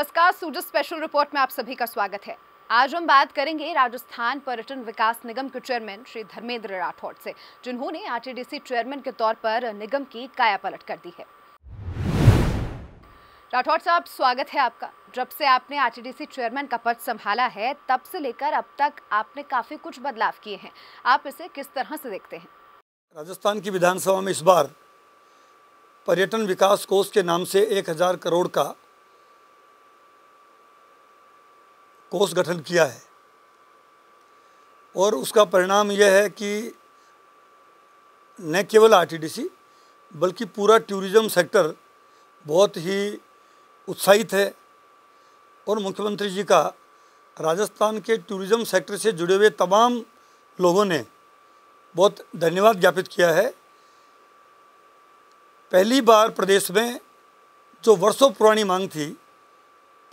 नमस्कार सूजो special report में आप सभी का स्वागत है। आज हम बात करेंगे राजस्थान पर्यटन विकास निगम के चेयरमैन श्री धर्मेंद्र राठौड़ से, जिन्होंने आरटीडीसी चेयरमैन के तौर पर निगम की काया पलट कर दी है। राठौड़ साहब, स्वागत है आपका। जब से आपने आरटीडीसी चेयरमैन का पद संभाला है, तब से लेकर अब तक आपने काफ़ी कुछ बदलाव किए हैं। आप इसे किस तरह से देखते हैं? राजस्थान की विधानसभा में इस बार पर्यटन विकास कोष के नाम से एक हज़ार करोड़ का कोष गठन किया है। और उसका परिणाम यह है कि न केवल आरटीडीसी बल्कि पूरा टूरिज़्म सेक्टर बहुत ही उत्साहित है। और मुख्यमंत्री जी का राजस्थान के टूरिज़्म सेक्टर से जुड़े हुए तमाम लोगों ने बहुत धन्यवाद ज्ञापित किया है। पहली बार प्रदेश में जो वर्षों पुरानी मांग थी,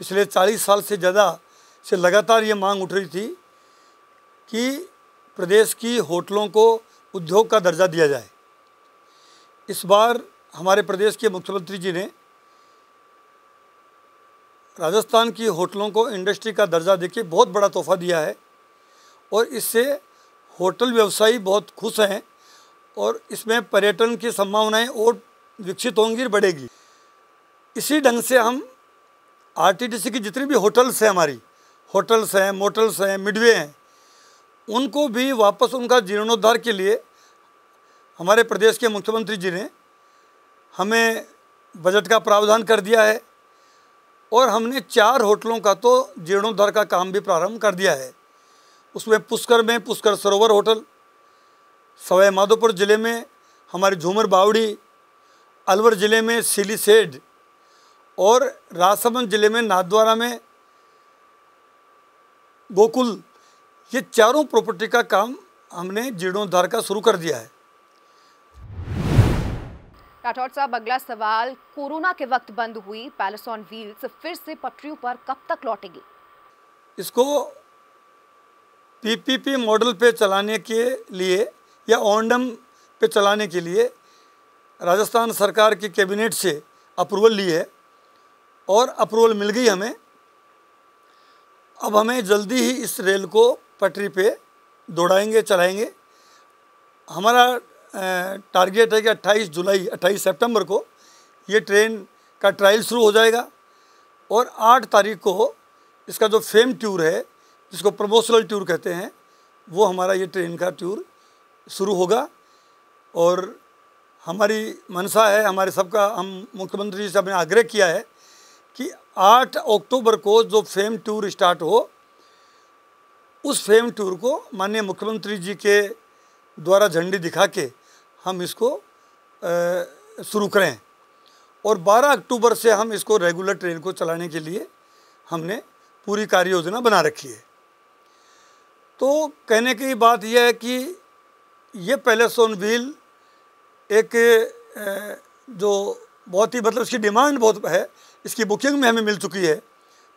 पिछले 40 साल से ज़्यादा से लगातार ये मांग उठ रही थी कि प्रदेश की होटलों को उद्योग का दर्जा दिया जाए। इस बार हमारे प्रदेश के मुख्यमंत्री जी ने राजस्थान की होटलों को इंडस्ट्री का दर्जा देके बहुत बड़ा तोहफा दिया है और इससे होटल व्यवसायी बहुत खुश हैं और इसमें पर्यटन की संभावनाएँ और विकसित होंगी और बढ़ेगी। इसी ढंग से हम आरटीडीसी की जितनी भी होटल्स हैं हमारी होटल्स हैं, मोटल्स हैं, मिडवे हैं, उनको भी वापस उनका जीर्णोद्धार के लिए हमारे प्रदेश के मुख्यमंत्री जी ने हमें बजट का प्रावधान कर दिया है और हमने चार होटलों का तो जीर्णोद्धार का काम भी प्रारंभ कर दिया है। उसमें पुष्कर में पुष्कर सरोवर होटल, सवाई माधोपुर ज़िले में हमारी झूमर बावड़ी, अलवर ज़िले में सिली सेड और राजसमंद ज़िले में नाथद्वारा में गोकुल ये चारों प्रॉपर्टी का काम हमने जीर्णोद्धार का शुरू कर दिया है। राठौर साहब अगला सवाल कोरोना के वक्त बंद हुई पैलेस ऑन व्हील्स फिर से पटरियों पर कब तक लौटेगी? इसको पीपीपी मॉडल पे चलाने के लिए या ओंडम पे चलाने के लिए राजस्थान सरकार की कैबिनेट से अप्रूवल ली है और अप्रूवल मिल गई हमें। अब हमें जल्दी ही इस रेल को पटरी पे दौड़ाएँगे, चलाएँगे। हमारा टारगेट है कि 28 जुलाई 28 सितंबर को ये ट्रेन का ट्रायल शुरू हो जाएगा और 8 तारीख को इसका जो फेम टूर है, जिसको प्रमोशनल टूर कहते हैं, वो हमारा ये ट्रेन का टूर शुरू होगा। और हमारी मनसा है, हमारे सबका, हम मुख्यमंत्री जी से हमने आग्रह किया है कि 8 अक्टूबर को जो फेम टूर स्टार्ट हो, उस फेम टूर को माननीय मुख्यमंत्री जी के द्वारा झंडी दिखा के हम इसको शुरू करें। और 12 अक्टूबर से हम इसको रेगुलर ट्रेन को चलाने के लिए हमने पूरी कार्य योजना बना रखी है। तो कहने की बात यह है कि ये पहले व्हील एक जो बहुत ही मतलब इसकी डिमांड बहुत है इसकी बुकिंग में हमें मिल चुकी है।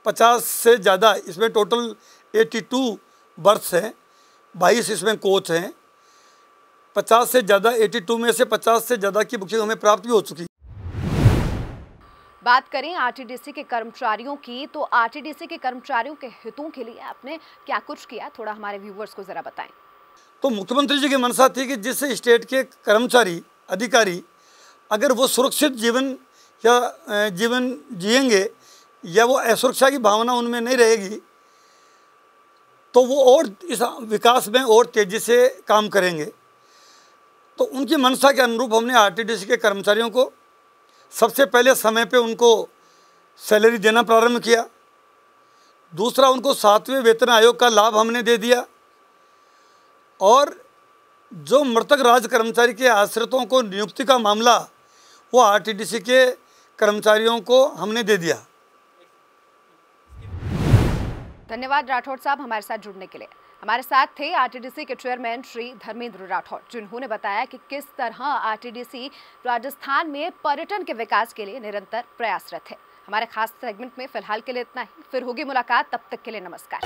पचास से ज़्यादा इसमें टोटल एटी टू बर्थ्स हैं बाईस इसमें कोच हैं। पचास से ज़्यादा एटी टू में से पचास से ज़्यादा की बुकिंग हमें प्राप्त भी हो चुकी है। बात करें आरटीडीसी के कर्मचारियों की तो आरटीडीसी के कर्मचारियों के हितों के लिए आपने क्या कुछ किया? थोड़ा हमारे व्यूवर्स को ज़रा बताएँ। तो मुख्यमंत्री जी की मनसा थी कि जिस स्टेट के कर्मचारी अधिकारी अगर वो सुरक्षित जीवन या जीवन जिएँगे, या वो असुरक्षा की भावना उनमें नहीं रहेगी तो वो और इस विकास में और तेज़ी से काम करेंगे। तो उनकी मंशा के अनुरूप हमने आरटीडीसी के कर्मचारियों को सबसे पहले समय पे उनको सैलरी देना प्रारंभ किया। दूसरा, उनको सातवें वेतन आयोग का लाभ हमने दे दिया। और जो मृतक राज कर्मचारी के आश्रितों को नियुक्ति का मामला वो आरटीडीसी के कर्मचारियों को हमने दे दिया। धन्यवाद राठौड़ साहब हमारे साथ जुड़ने के लिए। हमारे साथ थे आरटीडीसी के चेयरमैन श्री धर्मेंद्र राठौड़ जिन्होंने बताया कि किस तरह आरटीडीसी राजस्थान में पर्यटन के विकास के लिए निरंतर प्रयासरत है। हमारे खास सेगमेंट में फ़िलहाल के लिए इतना ही। फिर होगी मुलाकात, तब तक के लिए नमस्कार।